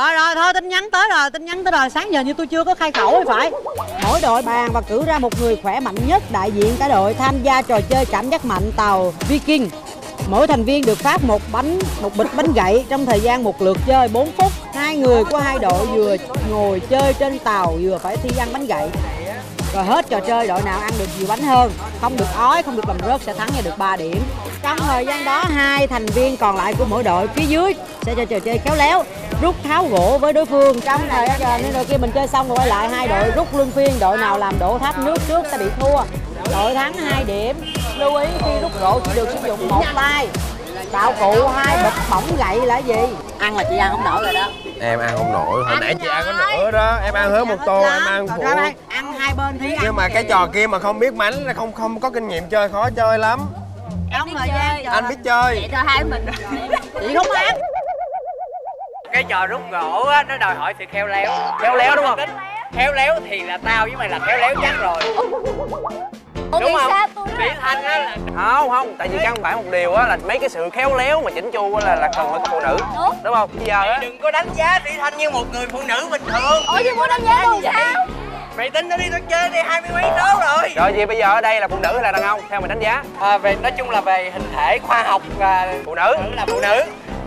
rồi rồi, thôi, tin nhắn tới rồi, tin nhắn tới rồi. Sáng giờ như tôi chưa có khai khẩu hay phải. Mỗi đội bàn và cử ra một người khỏe mạnh nhất, đại diện cả đội tham gia trò chơi cảm giác mạnh tàu Viking mỗi thành viên được phát một bánh, một bịch bánh gậy. Trong thời gian một lượt chơi 4 phút, hai người của hai đội vừa ngồi chơi trên tàu vừa phải thi ăn bánh gậy. Rồi hết trò chơi, đội nào ăn được nhiều bánh hơn. Không được ói, không được làm rớt sẽ thắng và được 3 điểm. Trong thời gian đó, hai thành viên còn lại của mỗi đội phía dưới sẽ cho trò chơi khéo léo, rút tháo gỗ với đối phương. Trong thời gian nên đội kia mình chơi xong rồi quay lại, hai đội rút luân phiên, đội nào làm đổ tháp nước trước, ta bị thua. Đội thắng 2 điểm lưu ý khi rút gỗ chỉ được sử dụng một tay. Đạo cụ hai bịch bỏng gậy là gì? Ăn là chị ăn không nổi rồi đó. Em ăn không nổi hồi nãy chị ăn có nửa đó. Em ăn hết một tô em ăn phụ. ăn hai bên thì nhưng mà cái trò kia mà không biết mánh là không không có kinh nghiệm chơi khó chơi lắm. Trong thời gian anh biết chơi. Vậy cho hai mình. Chị không ăn. Cái trò rút gỗ á nó đòi hỏi sự khéo léo. Khéo léo đúng không? Khéo léo thì là tao với mày là khéo léo chắc rồi Ủa đúng vì không? sao tôi Mỹ Thanh á. Là không không tại vì căn bản một điều á là mấy cái sự khéo léo mà chỉnh chu á là là cần phải có phụ nữ. Đúng. đúng không? Bây giờ á. Đừng có đánh giá Mỹ Thanh như một người phụ nữ bình thường. Ủa chứ muốn đánh giá luôn sao? Mày tính nó đi tao chơi đi hai mươi mấy số rồi. Rồi gì bây giờ ở đây là phụ nữ hay là đàn ông? Theo mình đánh giá. À, về nói chung là về hình thể khoa học và phụ nữ. là phụ nữ.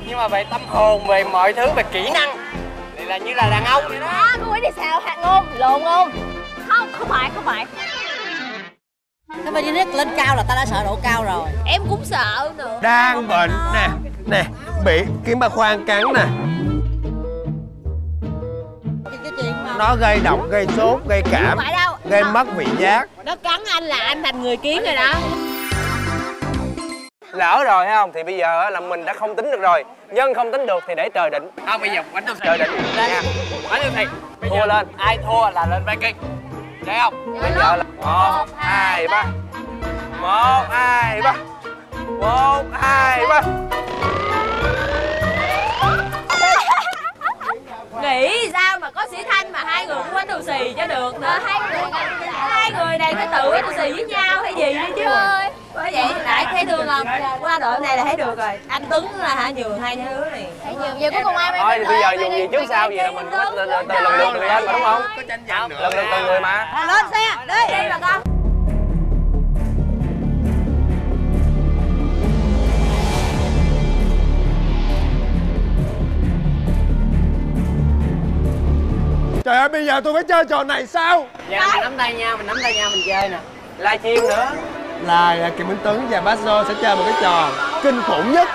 Nhưng mà về tâm hồn về mọi thứ về kỹ năng thì là như là đàn ông vậy đó. À cô ấy đi xào hạt ngôn Lộn ngôn Không không phải không phải Thế mà Duy lên cao là ta đã sợ độ cao rồi. Em cũng sợ nữa. Đang bệnh nè nè bị kiếm ba khoang cắn nè. Cái, cái nó gây độc gây sốt gây cảm Không phải đâu. gây mất vị giác. Nó cắn anh là anh thành người kiến rồi đó. Lỡ rồi thấy không? Thì bây giờ á là mình đã không tính được rồi. Nhân không tính được thì để trời định. Không bây giờ bánh tôi trời định. Nha. Bánh tôi thầy bây Thua lên. ai thua là lên Viking thấy không? Bây giờ là một hai ba. Một hai ba. Một hai ba Nghĩ sao mà có sĩ thanh mà hai người cũng bánh đồ xì cho được nữa? Hai người hai người này phải tự bánh đồ xì với nhau hay gì đi chứ Bởi vậy đại thấy thương không? Qua đội này là thấy được rồi. Anh Tuấn là hả? Nhường hai đứa này. Nhường giờ có còn ai thôi thì bây giờ dùng gì trước sau gì là mình từ lần lượt người lên mà đúng không? Có tranh giành nữa lần lượt từng người mà. Lên xe đi. Đi bà con trời ơi bây giờ tôi phải chơi trò này sao? Giờ mình nắm tay nhau mình nắm tay nhau mình chơi nè. La chiên nữa. Là là Kiều Minh Tuấn và Basso sẽ chơi một cái trò kinh khủng nhất.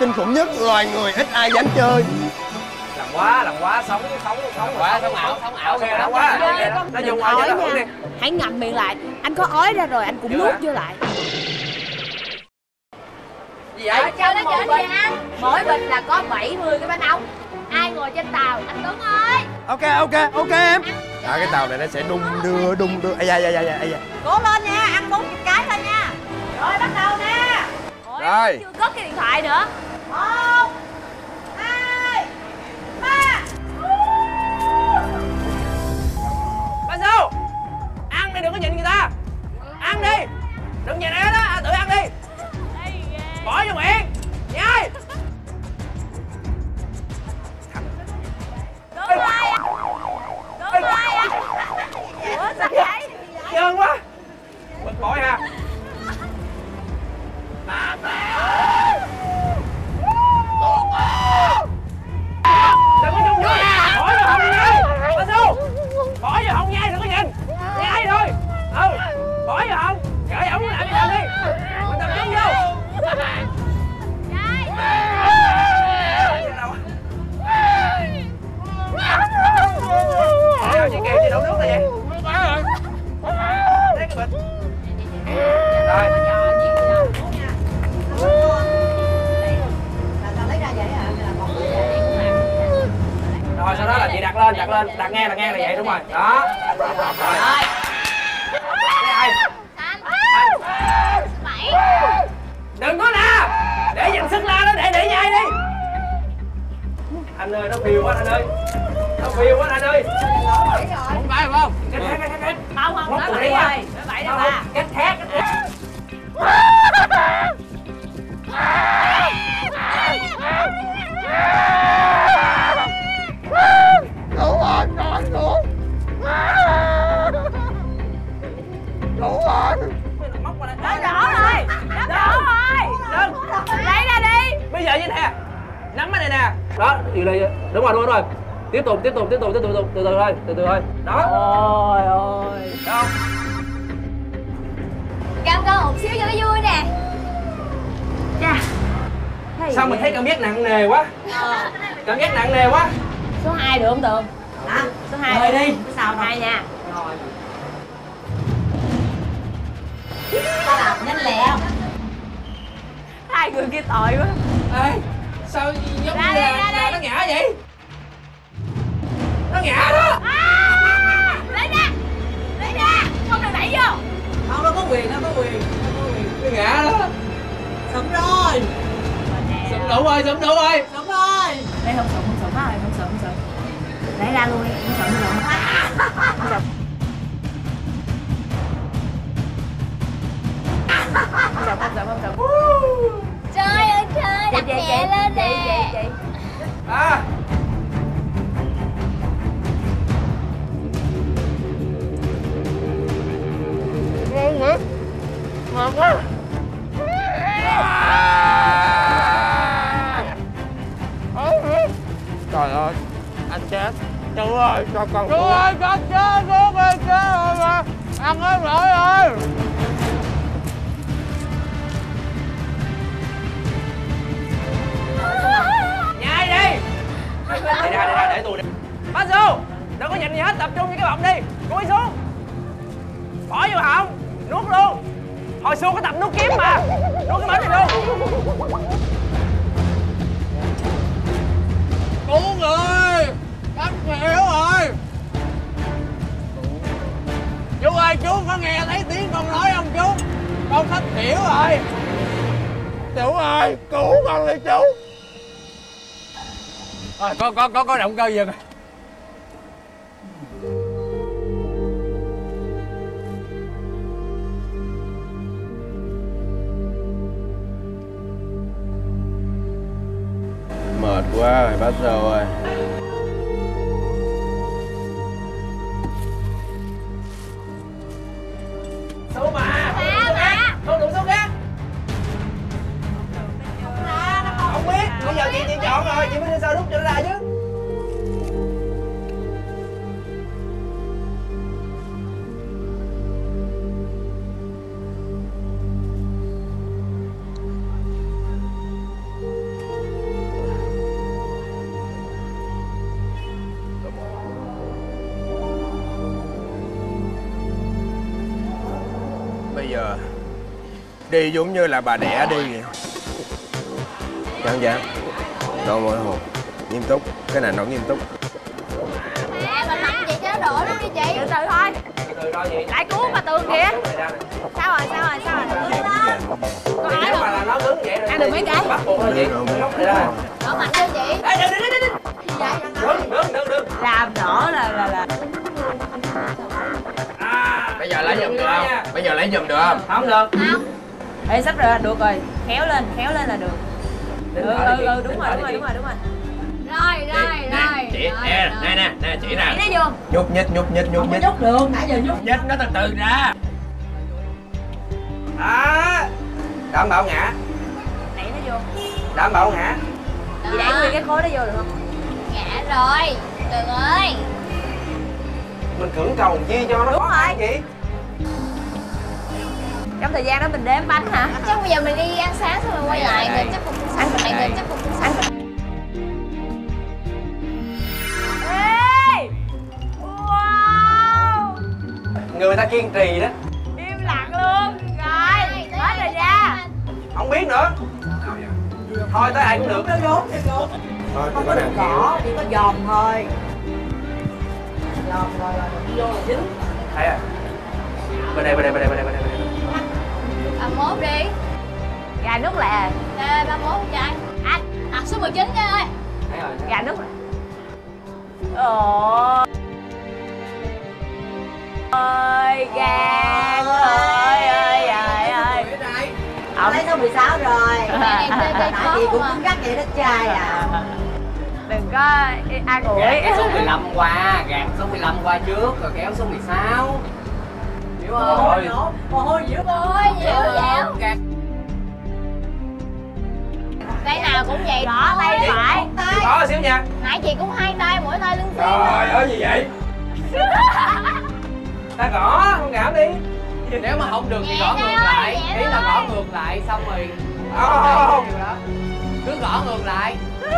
Kinh khủng nhất loài người ít ai dám chơi. Làm quá làm quá sống sống sống. Quá sống ảo sống ảo. Ghê lắm quá. Nó dùng hưởng đi. Hãy ngậm miệng lại. Anh có ói ra rồi anh cũng nuốt vô lại. Gì vậy? Trong một bịch Mỗi bịch là có 70 cái bánh ống Ai ngồi trên tàu? Anh Tuấn ơi. Ok ok ok em. À, cái tàu này nó sẽ đung đưa đung đưa. Ai da da da da da. Cố lên nha ăn bốn chục cái thôi nha. Rồi bắt đầu nè. Ôi, Rồi. Chưa cất cái điện thoại nữa. Một hai ba. Ba Su Ăn đi đừng có nhìn người ta. Ăn đi. Đừng nhìn ai đó tự ăn đi. Bỏ vô miệng. Nhai Trơn quá. Bực bội ha Đừng có chung vô Bỏ vô hông nhai Ba Su Bỏ vô hông nhai đừng có nhìn. Nhai thôi. Ừ Bỏ vô hông Cởi ống lại đi làm đi? Mình tập trung vô. Ngang là móc qua đây nó đỏ rồi. Đỏ rồi Đừng. lấy ra đi. Bây giờ như nè. Nắm cái này nè. Đó điều này đúng rồi đúng rồi, tiếp tục tiếp tục tiếp tục tiếp tục từ từ thôi từ từ thôi. Đó. Ôi ôi đó Cam con một xíu cho nó vui nè. Cha sao mình thấy cảm giác nặng nề quá? Cảm giác nặng nề quá. Số 2 được không tường? Hả? Số 2 Mời đi. Số 2 nha nhanh lẹ hai người kia tội quá. Ê, sao giống Ra như đi, là, ra là nó ngã vậy? Nó ngã đó. À, lấy ra lấy ra. Không được đẩy vô. Không nó có quyền nó có quyền nó có quyền. Nó ngã đó. Sống rồi. Sụp đủ rồi sụp đủ rồi. Sống rồi. Đây không sợ không quá rồi không sợ không sợ. Lấy ra luôn đi không sợ không sợ. Không sợ không sợ không? Sợ Trời ơi trời, đặt nhẹ lên chị chị nè chị à. Trời ơi anh chết. Chú ơi cho con chú ơi con chết chú ơi chết rồi mà. Ăn hết rồi ơi đi ra đi ra, để tôi đi. Bác sư đừng có nhìn gì hết, tập trung với cái bọng đi. Cúi xuống. Bỏ vô họng, nuốt luôn. Hồi xưa có tập nuốt kiếm mà. Nuốt cái bánh này luôn. Cứu người. Bác hiểu rồi. Chú ơi, chú có nghe thấy tiếng con nói không chú? Con sắp hiểu rồi. Chú ơi, cứu con đi chú à, có có có có động cơ gì rồi mệt quá rồi bắt đầu rồi. đi giống như là bà đẻ đi vậy. Chẳng dạ Đồ môi hồ. Nghiêm túc. Cái này nó nghiêm túc. Mẹ bà mạnh vậy chứ đổ lắm đi chị. Từ từ thôi. Lại cứu bà Tường kìa. Sao rồi sao rồi sao rồi? Đứng lên Con hỏi được Ăn được mấy cái. Bắt buộc thôi gì Đổ mạnh cho chị Ê đừng đừng đừng đừng. Đừng đừng đừng Làm nổ là là là. À, bây giờ lấy giùm được không? Bây giờ lấy giùm được không? Không được. Không. Ê sắp rồi được rồi. Khéo lên khéo lên là được. Ừ Đừng ừ đi ừ chị, đúng rồi đúng rồi đi đúng rồi đúng rồi. Rồi, rồi, rồi chị rồi, nè rồi. nè nè nè chị Chỉ nè nó vô. Nhúc nhích nhúc nhích nhúc không có nhích. nhúc được nãy giờ nhúc. Nhích nó từ từ ra. À đảm bảo ngã. Đẩy nó vô. Đảm bảo ngã. Chị đẩy nguyên cái khối đó vô được không? Ngã rồi Tường ơi. Mình cưỡng cầu chi cho nó Đúng rồi. chị trong thời gian đó mình đếm bánh hả? Chắc bây giờ mình đi ăn sáng xong rồi quay lại rồi chắc cũng sáng lại rồi chắc cũng sáng ê! Wow! Người ta kiên trì đó. Im lặng luôn. Rồi hết rồi nha. không biết nữa. Thôi tới ai cũng được nó vốn thì không có được cỏ chỉ có giòn thôi. Giòn rồi là vô là dính. Thấy à? Bên đây bên đây bên đây bên đây bên đây bên đây Bà mốt đi. Gà nước lè Đây, ba mốt trai Anh, đặt số 19 nha ơi. Thấy rồi gà nước lè ồ ơi gan ơi ơi ơi ơi Ông lấy số 16 rồi. Tại vì cũng cứng gắt vậy đó trai à. Đừng có an ủi gạt cái số 15 qua gạt số 15 qua trước rồi kéo số 16 hiểu không Mồ hôi dữ Ôi, dịu gạt Tay nào cũng vậy đó tay phải. có xíu nha. Nãy chị cũng hai tay, mỗi tay lưng trời ơi gì vậy? Ta gõ con cảm đi. Nếu mà không được thì gõ thôi, ngược lại. ý là thôi. gõ ngược lại xong rồi Không, không, không. Cứ gõ ngược lại.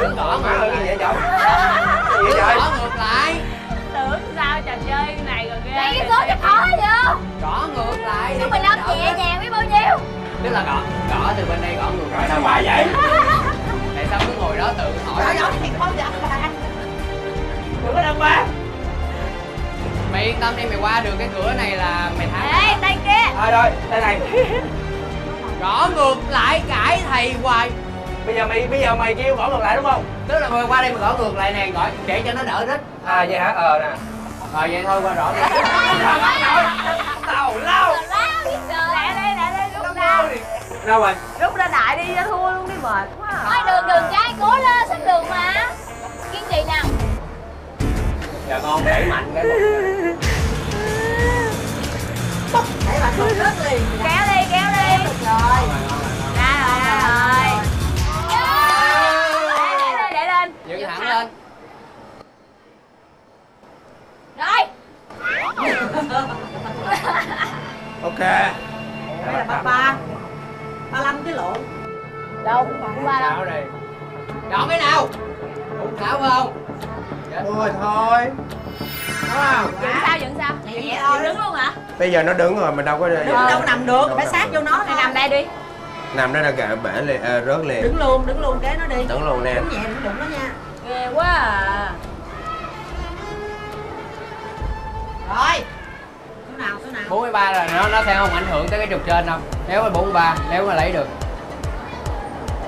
Cứ gõ ngược ơi gì vậy lại. trời gì vậy trời ba mày yên tâm đi mày qua được cái cửa này là mày thắng ê tay kia. Thôi rồi đây này. Gõ ngược lại cãi thầy hoài. Bây giờ mày bây giờ mày kêu gõ ngược lại đúng không? Tức là mày qua đây mày gõ ngược lại nè gọi để cho nó đỡ rít. À vậy hả? Ờ nè. Rồi vậy thôi qua rõ đi tào lao. Lại đây lại đây rút ra. đâu rồi rút ra đại đi cho thua luôn đi mệt quá à. Thôi đường đường trai cố lên, sắp được mà giờ con đẩy mạnh cái Để bà không rớt liền. Kéo đi kéo đi. Rồi bây giờ nó đứng rồi mình đâu có Đứng đâu nằm được. Phải sát vô nó. Thôi nằm đây đi. Nằm đó là cả bể liền à, rớt liền. Đứng luôn, đứng luôn kế nó đi. Đứng luôn nè. Đứng nhẹ đừng đụng nó nha. Ghê quá à. Rồi. Số nào, số nào? 43 là nó nó sẽ không ảnh hưởng tới cái trục trên đâu. Nếu mà 43 nếu mà lấy được.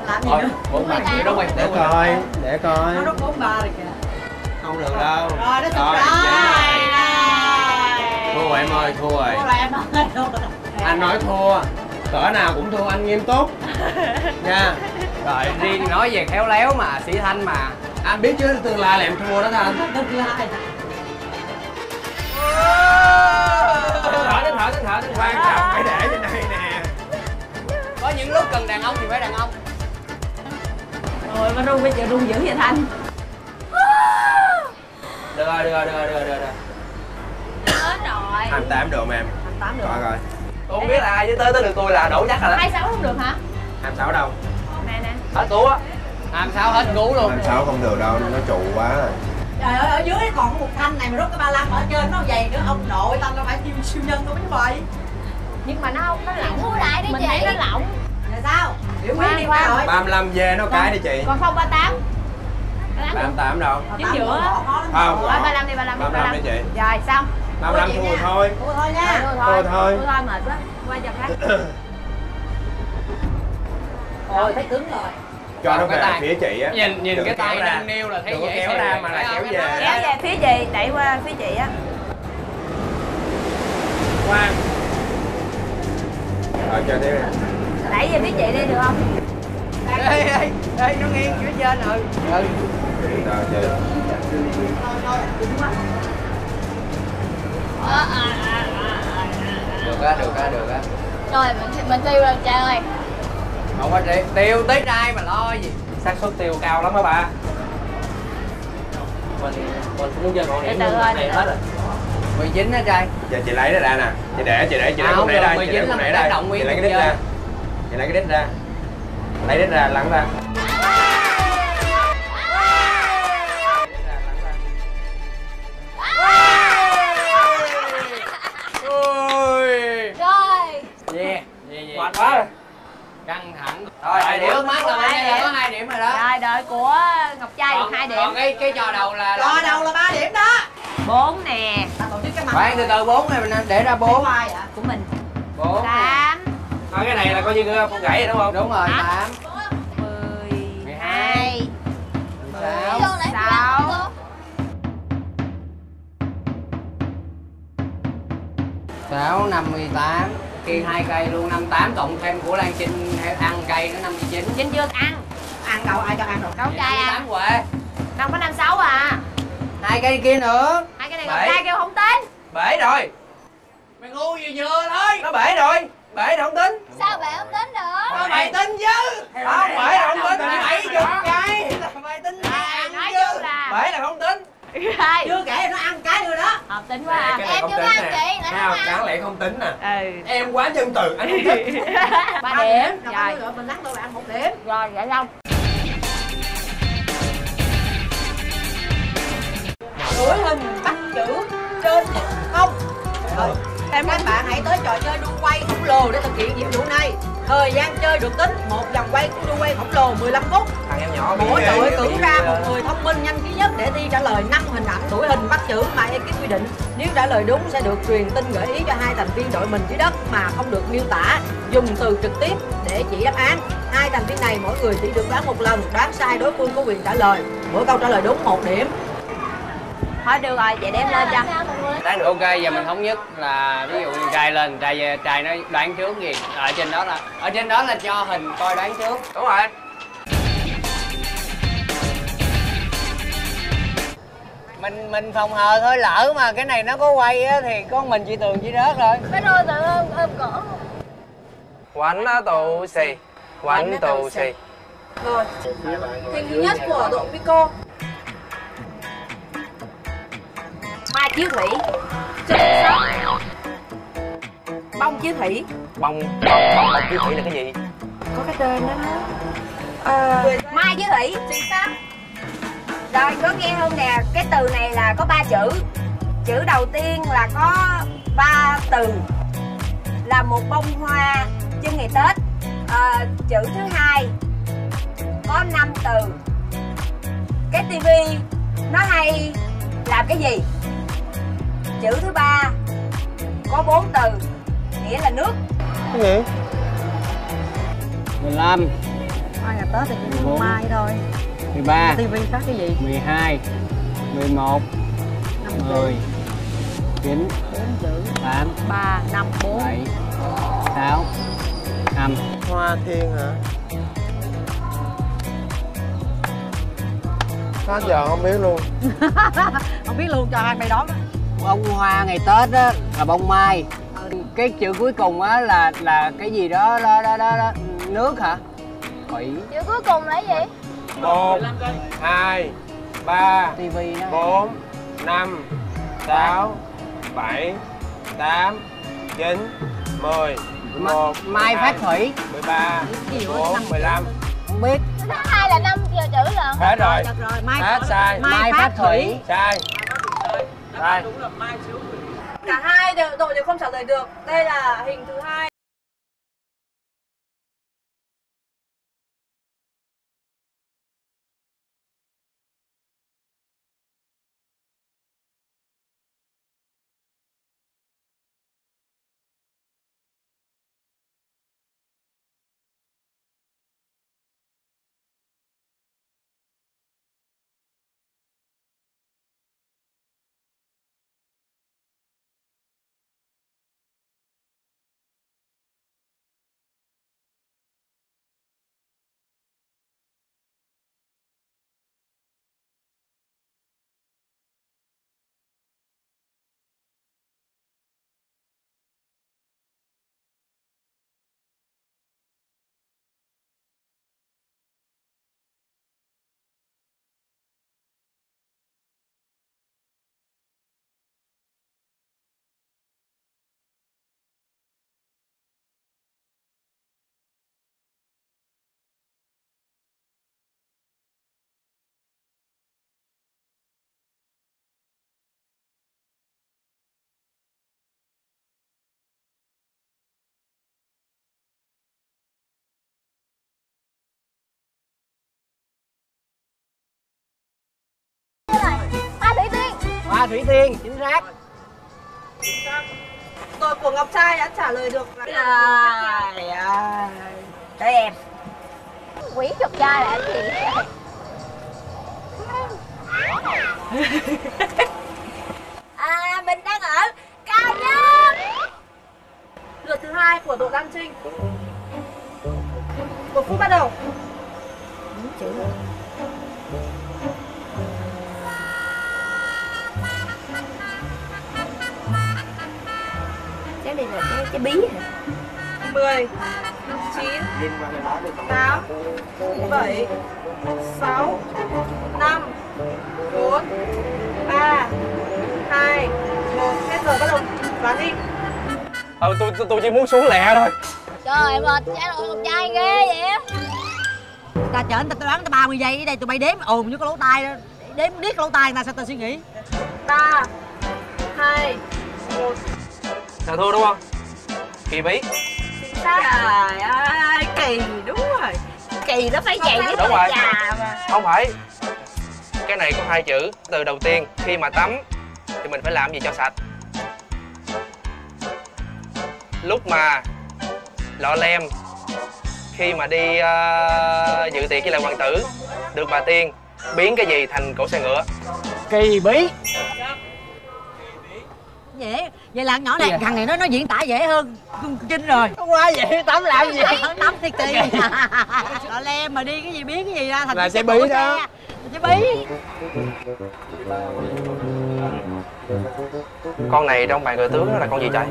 Làm gì thôi nữa? 43 chịu đó mày để coi để coi. Nó rút 43 rồi kìa. Không được đâu. Rồi, nó Rồi, rồi. nè. Rồi thua em ơi thua rồi. Thua rồi em ơi anh nói thua. Cỡ nào cũng thua anh nghiêm túc. Nha. Rồi riêng nói về khéo léo mà sĩ thanh mà. Anh biết chứ tương lai là em thua đó thanh. Tương lai. Thở đến thở đến thở đến quan trọng phải để trên đây nè. Có những lúc cần đàn ông thì phải đàn ông. Rồi mà run bây giờ run dữ vậy thanh. Được rồi được rồi được rồi được rồi được rồi rồi. 28 độ mà em? 28 được. Coi coi tôi không biết là ai với tới tới được tôi là đổ chắc rồi đó. 26 không được hả? 26 đâu? Nè nè. Hết cú á. Làm sao hết cú luôn. 26 không được đâu nó trụ quá. Rồi Trời ơi, ở dưới còn có một thanh này mà rút cái ba lăm ở trên nó dày nữa. Ông nội, tao nó phải siêu, siêu nhân tôi mới vậy nhưng mà nó không nó lỏng. Mua lại đi mình chị. thấy nó lỏng. Là sao? Biểu Khoan, quyết đi rồi 35 dê nó cái đi chị. Còn không 38 38 đâu? Chính giữa. Không. Rồi 35 đi 35 đi 35 đi chị. Rồi xong 35 Thua thua thôi. Thua thôi nha. Thôi. Thôi thôi. Thôi thôi mệt quá. Qua giờ khác. Ôi, thấy cứng rồi. Cho nó về tay. phía chị á. Nhìn nhìn cái tay đang nêu là thấy Đừng kéo ra rồi. mà là Thấy kéo về. Kéo về phía chị Đẩy qua phía chị á. Khoan rồi tiếp đi. Đẩy về phía chị đi được không? Ê ê ê nó nghiêng phía trên rồi. Ừ rồi chị Ờ, à, à, à, à, à. Được á được á được á. Rồi mình, mình tiêu rồi trời ơi. Không có tiêu tiêu tới trai mà lo gì? Xác suất tiêu cao lắm đó ba mình mình cũng muốn chơi con Từ điểm này hết rồi 19 á trai giờ chị lấy nó ra nè. Chị để chị để chị À, để không con 19 chị để con nguyên chị lấy cái đít ra. Chị lấy cái đít ra lấy đít ra lăn ra à. căng thẳng. Rồi hai điểm mất rồi anh có hai điểm rồi đó. Rồi đợi của ngọc trai còn, hai điểm. còn cái cái trò đầu là trò đầu là ba điểm đó. Bốn nè. Tổ chức cái mặt bạn từ từ bốn này mình để ra bốn. Của mình. Bốn tám. Thôi cái này là coi như con gãy rồi đúng không? Đúng rồi tám. mười hai. Mười sáu. Sáu năm mười tám. Kiên hai cây luôn 58 cộng thêm của Lan Trinh ăn cây nó 59 Trinh chưa? Ăn. Ăn đâu ai cho ăn đâu Đâu trai à 58 Huệ Đâu có năm sáu à. Hai cây kia nữa. Hai cái này Bảy. ngọc trai kêu không tính. Bể rồi. Mày ngu gì vừa thôi. Nó bể rồi. Bể rồi không tính. Sao bạn không đến được? Nó mày tính chứ. Không bể rồi không tính. Bảy chục cái mày tính. Nói chứ. là- bể là không tính Hai chưa kể nó ăn cái nữa đó. Hợp tính quá à. Em chưa ăn nè. chị, lại không ăn. đáng lẽ không tính nè? Ừ. Em quá chân từ anh không thích. Ba điểm. Rồi, Rồi. rồi mình lắng tôi ăn một điểm. Rồi vậy xong. Đuổi hình bắt chữ trên không? Rồi em các bạn hãy tới trò chơi đu quay khổng lồ để thực hiện nhiệm vụ này thời gian chơi được tính một vòng quay của đu quay khổng lồ 15 phút. Thằng em nhỏ mỗi đội cử ra một người thông minh nhanh trí nhất để thi trả lời năm hình ảnh đuổi hình bắt chữ mà ekip quy định. Nếu trả lời đúng sẽ được truyền tin gợi ý cho hai thành viên đội mình dưới đất mà không được miêu tả dùng từ trực tiếp để chỉ đáp án. Hai thành viên này mỗi người chỉ được đoán một lần đoán sai đối phương có quyền trả lời. Mỗi câu trả lời đúng một điểm. Thôi được rồi vậy đem lên cho Đáng ok giờ mình thống nhất là ví dụ như trai lên trai về trai nó đoán trước gì? Ở trên đó là ở trên đó là cho hình coi đoán trước. Đúng rồi. Mình mình phòng hờ thôi lỡ mà cái này nó có quay á thì con mình chị tường chị rớt rồi. Cái rồi tự ôm, ôm cổ. Quánh tù xì. Quánh tù xì. Rồi Hình thứ nhất của đội Pico Mai chiếu thủy Bông chiếu thủy. Bông bông bông bông chiếu thủy là cái gì? Có cái tên đó Ờ, Mai chiếu thủy. Chính xác. Rồi có nghe không nè? Cái từ này là có ba chữ. Chữ đầu tiên là có ba từ. Là một bông hoa Chân ngày Tết. Ờ, Chữ thứ hai có 5 từ. Cái tivi nó hay làm cái gì chữ thứ ba. Có 4 từ nghĩa là nước. Cái gì? 15 mai ngày tết thì chỉ Bốn. mai thôi. 13 tivi phát cái gì? 12 11 10 9 8 ba năm bốn. 7 6 5 hoa thiên hả? Hết giờ không biết luôn. Không biết luôn cho hai mày đón bông hoa ngày tết á là bông mai. Cái chữ cuối cùng á là là cái gì đó đó đó đó, đó. nước hả? Thủy. Chữ cuối cùng là cái gì? một hai ba tivi đó. bốn năm sáu bảy tám chín mười. Một mai phát thủy. mười ba mười bốn mười lăm. không biết. Thứ hai là năm giờ chữ lận hết rồi. Mai hết sai. mai phát thủy. Sai sai cả hai đều đội đều không trả lời được. Đây là hình thứ hai. Hòa Thủy Tiên, chính xác. Chính của Ngọc Trai đã trả lời được là... Trời ơi. Tới em. Quý Ngọc Trai là gì? à, mình đang ở Cao Nhất. Lượt thứ hai của đội Lan Trinh. Một phút bắt đầu. Đúng chữ. Chắc đây là cái, cái bí hả? 10 9 8 7 6 5 4 3 2 1 Hết giờ bắt đầu. Đoán đi. Ừ tôi tôi, tôi chỉ muốn xuống lẹ thôi. Trời mệt cha nội con trai ghê vậy ta chở người ta đoán ta 30 giây ở đây tụi bay đếm ồn với cái lỗ tai đó. Đếm điếc lỗ tai người ta sao ta suy nghĩ? 3 2 1 là thua đúng không? Kỳ bí. Trời ơi, kỳ đúng rồi. Kỳ nó phải vậy với Đúng rồi. già mà. Không phải. Cái này có hai chữ từ đầu tiên khi mà tắm thì mình phải làm gì cho sạch? Lúc mà lọ lem khi mà đi ờ, dự tiệc với lại hoàng tử được bà tiên biến cái gì thành cổ xe ngựa? Kỳ bí dễ. Vậy là nhỏ này thằng này nó nó diễn tả dễ hơn trinh rồi. Quá vậy tắm làm gì? Tắm thiệt tiền lọ lem mà đi cái gì biến cái gì ra thành Là xe bí đó. xe. Bí. Con này trong bàn cờ tướng đó là con gì trời?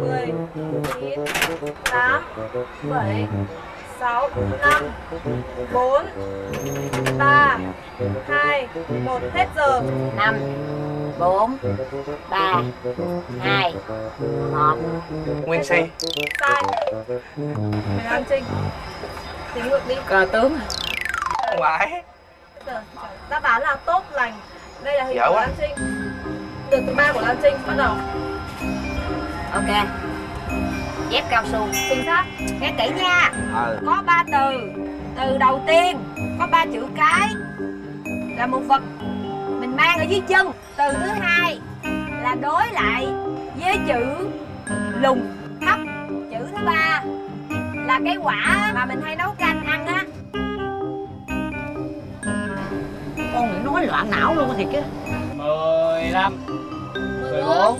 10 9 8 7 6 5 4 3 2 1 Hết giờ. Năm bốn ba hai một. Nguyên si Sai. An Trinh. Tính ngược đi. Cờ tướng. Không phải Bây giờ, Đáp án là tốt lành. Đây là hình Dở của quá. Lan Trinh. Từ thứ ba của Lan Trinh bắt đầu. Ok dép cao su. Chính xác nghe kỹ nha. Ờ có ba từ. Từ đầu tiên có ba chữ cái là một vật mình mang ở dưới chân. Từ thứ hai là đối lại với chữ lùng thấp. Chữ thứ ba là cái quả mà mình hay nấu canh ăn á. Con này nói loạn não luôn thiệt á mười lăm. Mười bốn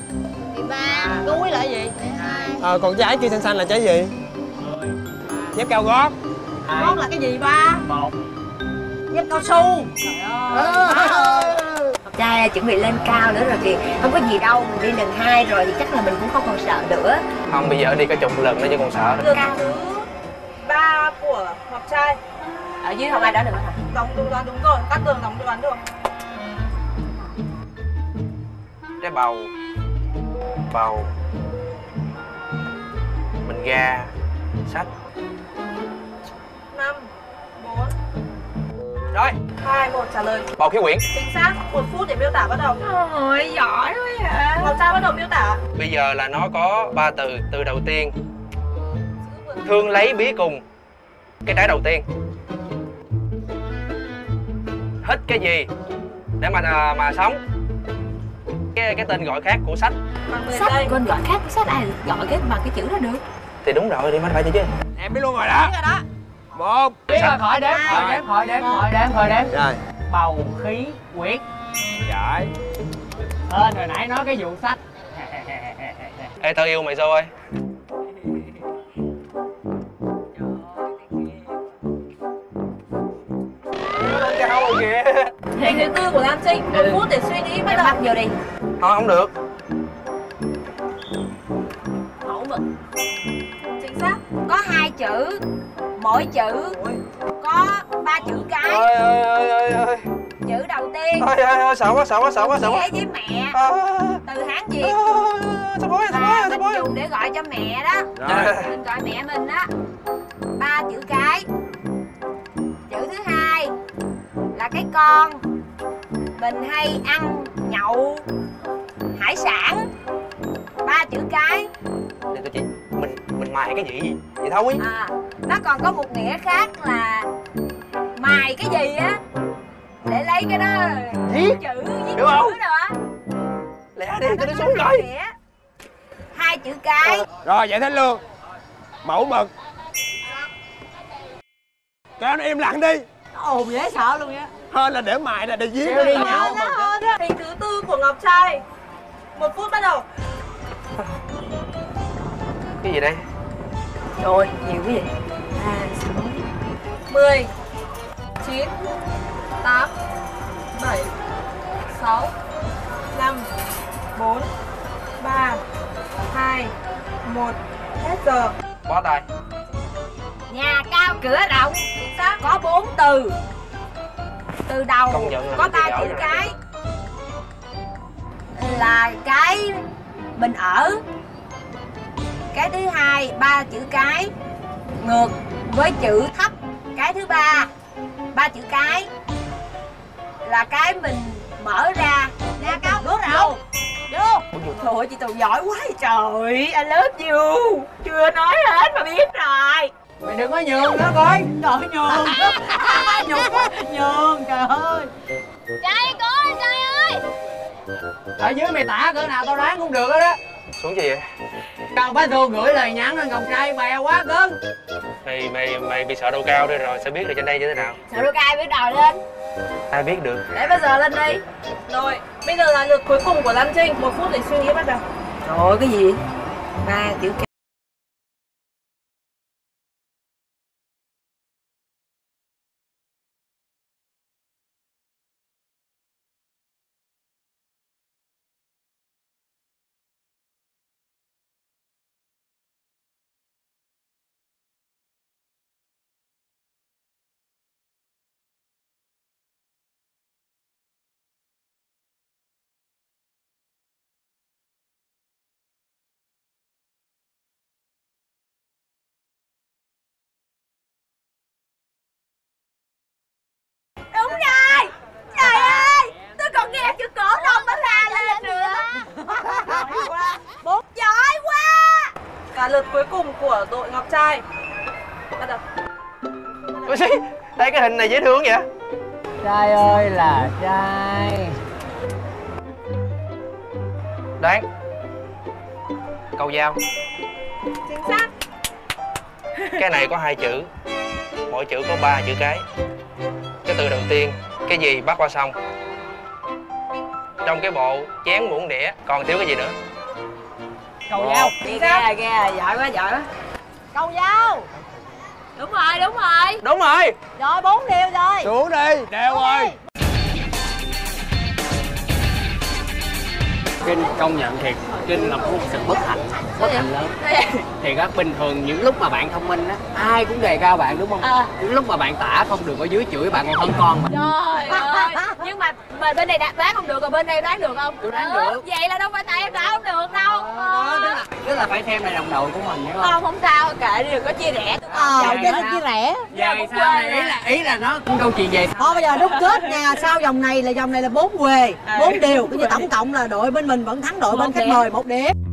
mười ba cuối là gì? Mười hai ờ còn trái kia xanh xanh là trái gì? Dép cao gót. Con hai là cái gì ba? Một dép cao su. Trời ơi. Trai chuẩn bị lên cao nữa rồi thì không có gì đâu mình đi lần hai rồi thì chắc là mình cũng không còn sợ nữa. Không bây giờ đi cả chục lần nữa chứ còn sợ. Lượt thứ ba của Ngọc Trai. Ở dưới không ai đó nữa hả Đóng đúng đoán đúng rồi. Cắt tường đóng đoán được cái bầu bầu. Mình ga sách. 5 4 rồi. 2 1 trả lời. Bầu khí quyển. Chính xác một phút để miêu tả bắt đầu. Ôi giỏi quá hả Ngọc Trai bắt đầu miêu tả? Bây giờ là nó có ba từ từ đầu tiên. Thương lấy bí cùng. Cái trái đầu tiên. Hít cái gì để mà à, mà sống cái cái tên gọi khác của sách. Bằng 10 sách quên gọi khác sách ai gọi cái bằng cái chữ đó được? Thì đúng rồi đi mới phải chứ. Em biết luôn rồi đó. Rồi đó. Một biết rồi khỏi đếm khỏi đếm khỏi đếm khỏi đếm khỏi đếm. Rồi. Bầu khí quyển giỏi hên hồi nãy nói cái vụ sách. Ê tao yêu mày sao ơi kìa Hình thứ tư của Lan Trinh một phút để suy nghĩ bắt đầu. Bắt vô đi. Thôi không được. Mẫu mực. Chính xác. Có hai chữ mỗi chữ có ba chữ cái. Ơi ơi ơi ơi ơi chữ đầu tiên. Ơi ơi ơi sợ quá sợ quá sợ quá sợ quá. với mẹ. À, từ hán việt à, sao bối sao bối sao bối dùng để gọi cho mẹ đó. Rồi. Mình gọi mẹ mình đó ba chữ cái. Chữ thứ hai là cái con mình hay ăn nhậu hải sản. Ba chữ cái. Để tôi chỉ mình mình mài cái gì? Vậy thôi. À nó còn có một nghĩa khác là mài cái gì á? Để lấy cái đó viết chữ viết Hiểu không? chữ nữa lẹ đi cho nó xuống rồi nghĩa. Hai chữ cái. Rồi giải thích luôn. Mẫu mực. Cho nó im lặng đi. Ồn dễ sợ luôn á hơn là để mài là để giết đi nó. nhậu mà Hình thứ tư của Ngọc Trai. Một phút bắt đầu. Cái gì đây? Trời ơi, nhiều cái gì? 10 9 8 7 6 5 4 3 2 1 Hết giờ. Bó tay. Nhà cao cửa rộng? Có bốn từ Từ đầu có ba chữ cái. Là cái mình ở. Cái thứ hai ba chữ cái Ngược với chữ thấp. Cái thứ ba ba chữ cái Là cái mình mở ra. Nhà cao cửa rộng Vô. Trời ơi chị Tù giỏi quá trời. I love you. Chưa nói hết mà biết rồi mày đừng có nhường nữa coi. Trời nhường. Nhường quá. Nhường trời ơi. Trai coi trai ơi. Ở dưới mày tả cỡ nào tao đoán cũng được đó đó Xuống gì vậy? Cao bá thu gửi lời nhắn lên ngọc trai bèo quá cưng Mày mày mày bị sợ độ cao đi rồi Sẽ biết được trên đây như thế nào? Sao được ai biết đòi lên. Ai biết được? Đấy bây giờ lên đi. Rồi Bây giờ là lượt cuối cùng của Lan Trinh. Một phút để suy nghĩ bắt đầu. Trời ơi cái gì? Ba chữ Cả lượt cuối cùng của đội Ngọc Trai. Bắt đầu. Ủa xí Thấy cái hình này dễ thương vậy trai ơi là trai. Đoán. Câu dao Chính xác. Cái này có hai chữ. Mỗi chữ có ba chữ cái. Cái từ đầu tiên Cái gì bắt qua sông. Trong cái bộ chén muỗng đĩa Còn thiếu cái gì nữa cầu dao. Ghê ghê ghê Giỏi quá giỏi quá. Cầu dao. Đúng rồi đúng rồi. Đúng rồi. Rồi bốn điều rồi. Xuống đi. Đều rồi Trinh công nhận thiệt Trinh là một sự bất hạnh bất hạnh lớn. Thì á bình thường những lúc mà bạn thông minh á ai cũng đề cao bạn đúng không? Ờ. những lúc mà bạn tả không được ở dưới chửi bạn còn hơn con mà. Trời ơi Nhưng mà mà bên này đã- đoán không được rồi bên đây đoán được không? Tôi đoán Ừ, được. Vậy là đâu phải tại em đoán không được đâu. Đó tức là tức là phải thêm này đồng đội của mình hiểu không? Không không sao kệ đừng có chia rẽ Ờ chứ dạ. chia rẽ về này ý là ý là nó cũng câu chuyện về Thôi bây giờ đúc kết nha Sau vòng này là vòng này là bốn quề bốn điều. Coi như tổng cộng là đội bên mình vẫn thắng đội bên khách mời một điểm